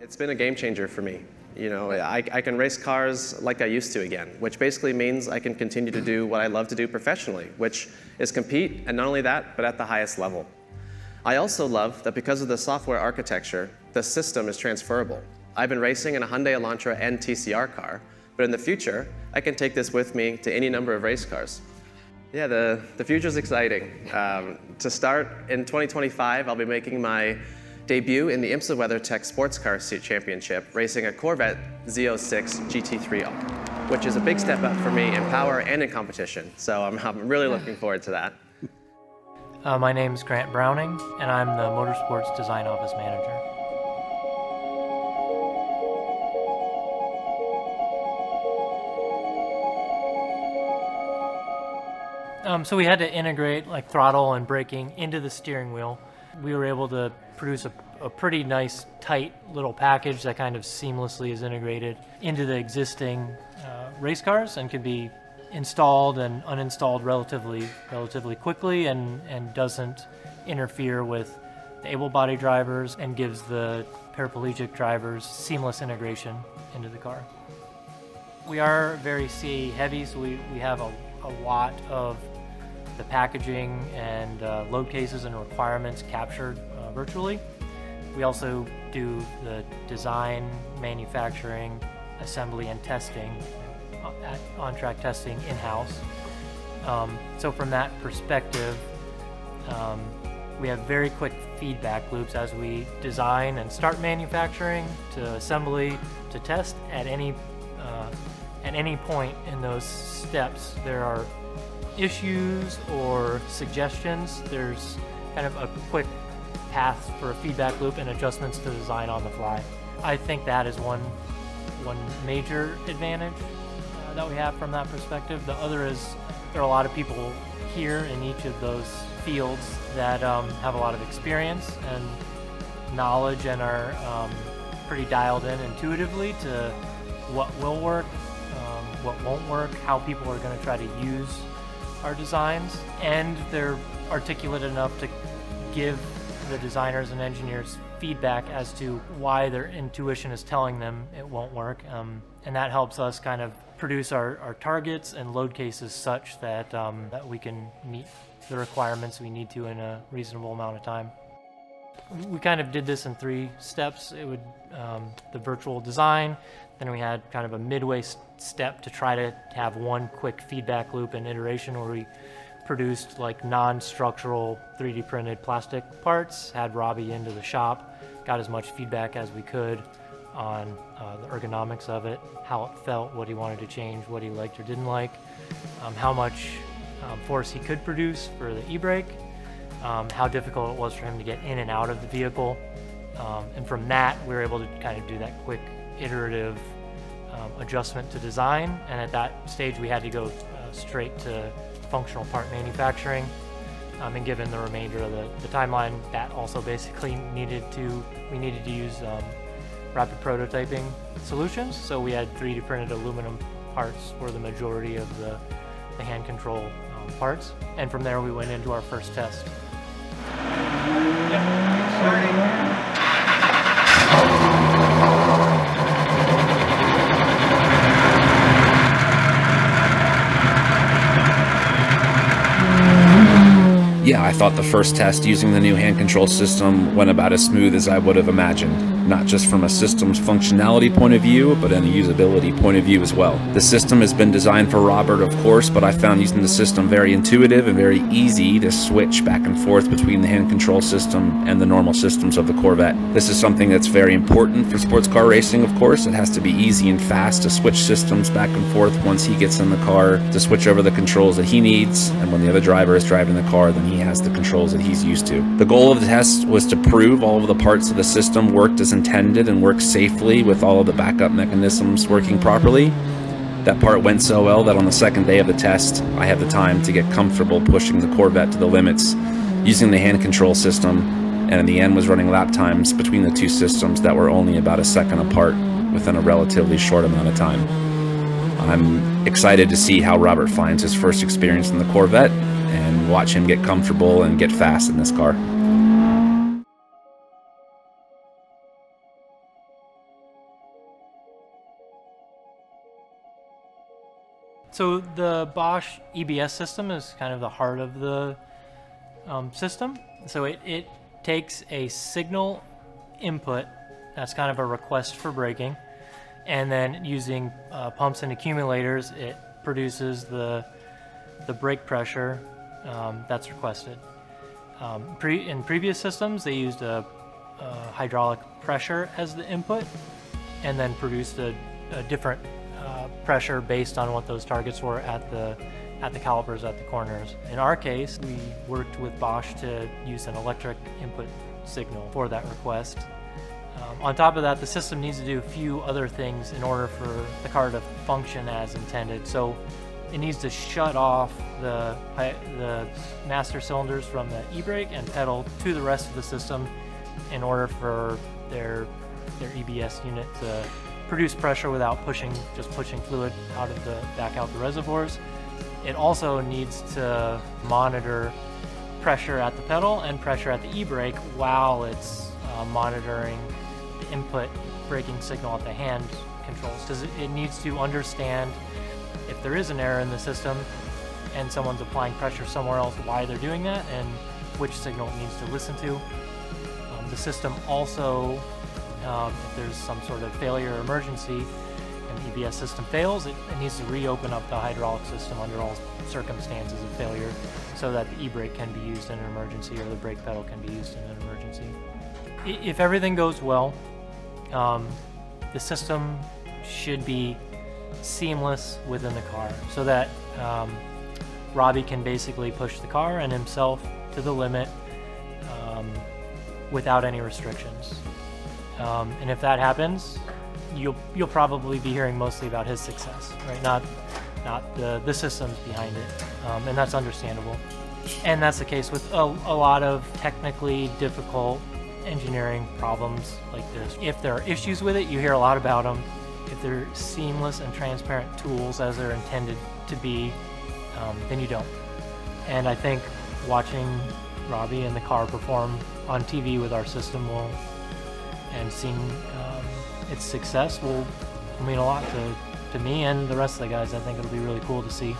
It's been a game changer for me. You know, I, I can race cars like I used to again, which basically means I can continue to do what I love to do professionally, which is compete, and not only that, but at the highest level. I also love that because of the software architecture, the system is transferable. I've been racing in a Hyundai Elantra N TCR car, but in the future, I can take this with me to any number of race cars. Yeah, the, the future is exciting. Um, to start, in 2025, I'll be making my debut in the IMSA WeatherTech Sports Car Suit Championship, racing a Corvette Z06 GT3R, which is a big step up for me in power and in competition. So I'm, I'm really looking forward to that. Uh, my name is Grant Browning, and I'm the Motorsports Design Office Manager. Um, so we had to integrate like throttle and braking into the steering wheel. We were able to produce a, a pretty nice, tight little package that kind of seamlessly is integrated into the existing uh, race cars and can be installed and uninstalled relatively relatively quickly and, and doesn't interfere with the able-bodied drivers and gives the paraplegic drivers seamless integration into the car. We are very CAE heavy, so we, we have a, a lot of the packaging and uh, load cases and requirements captured uh, virtually. We also do the design, manufacturing, assembly, and testing at on-track testing in-house. Um, so from that perspective, um, we have very quick feedback loops as we design and start manufacturing to assembly to test at any uh, at any point in those steps there are issues or suggestions there's kind of a quick path for a feedback loop and adjustments to design on the fly I think that is one one major advantage that we have from that perspective. The other is there are a lot of people here in each of those fields that um, have a lot of experience and knowledge and are um, pretty dialed in intuitively to what will work, um, what won't work, how people are going to try to use our designs, and they're articulate enough to give the designers and engineers feedback as to why their intuition is telling them it won't work. Um, and that helps us kind of produce our, our targets and load cases such that, um, that we can meet the requirements we need to in a reasonable amount of time. We kind of did this in three steps. It would um, the virtual design, then we had kind of a midway step to try to have one quick feedback loop and iteration where we produced like non-structural 3D printed plastic parts, had Robbie into the shop, got as much feedback as we could on uh, the ergonomics of it, how it felt, what he wanted to change, what he liked or didn't like, um, how much um, force he could produce for the e-brake, um, how difficult it was for him to get in and out of the vehicle. Um, and from that, we were able to kind of do that quick iterative um, adjustment to design. And at that stage, we had to go uh, straight to functional part manufacturing. Um, and given the remainder of the, the, timeline, that also basically needed to, we needed to use um, rapid prototyping solutions. So we had 3D printed aluminum parts for the majority of the, the hand control um, parts. And from there we went into our first test. Yep. Starting. Yeah, I thought the first test using the new hand control system went about as smooth as I would have imagined not just from a system's functionality point of view, but in a usability point of view as well. The system has been designed for Robert, of course, but I found using the system very intuitive and very easy to switch back and forth between the hand control system and the normal systems of the Corvette. This is something that's very important for sports car racing, of course. It has to be easy and fast to switch systems back and forth once he gets in the car, to switch over the controls that he needs, and when the other driver is driving the car, then he has the controls that he's used to. The goal of the test was to prove all of the parts of the system worked as intended and worked safely with all of the backup mechanisms working properly. That part went so well that on the second day of the test, I had the time to get comfortable pushing the Corvette to the limits using the hand control system, and in the end was running lap times between the two systems that were only about a second apart within a relatively short amount of time. I'm excited to see how Robert finds his first experience in the Corvette and watch him get comfortable and get fast in this car. So the Bosch EBS system is kind of the heart of the um, system. So it, it takes a signal input, that's kind of a request for braking, and then using uh, pumps and accumulators, it produces the, the brake pressure um, that's requested. Um, pre- in previous systems, they used a, a hydraulic pressure as the input and then produced a, a different uh, pressure based on what those targets were at the at the calipers at the corners. In our case, we worked with Bosch to use an electric input signal for that request. Um, on top of that, the system needs to do a few other things in order for the car to function as intended. So it needs to shut off the, the master cylinders from the e-brake and pedal to the rest of the system in order for their, their EBS unit to produce pressure without pushing, just pushing fluid out of the, back out the reservoirs. It also needs to monitor pressure at the pedal and pressure at the e-brake while it's uh, monitoring input braking signal at the hand controls because it, it needs to understand if there is an error in the system and someone's applying pressure somewhere else, why they're doing that and which signal it needs to listen to. Um, the system also, um, if there's some sort of failure or emergency, and the EBS system fails, it, it, needs to reopen up the hydraulic system under all circumstances of failure so that the e-brake can be used in an emergency or the brake pedal can be used in an emergency. If everything goes well, um, the system should be seamless within the car so that um, Robbie can basically push the car and himself to the limit um, without any restrictions. Um, and if that happens, you'll you'll probably be hearing mostly about his success, right? Not not the the systems behind it, um, and that's understandable. And that's the case with a, a lot of technically difficult engineering problems like this. If there are issues with it, you hear a lot about them. If they're seamless and transparent tools as they're intended to be, um, then you don't. And I think watching Robbie and the car perform on TV with our system will, and seeing um, its success will mean a lot to, to me and the rest of the guys. I think it'll be really cool to see.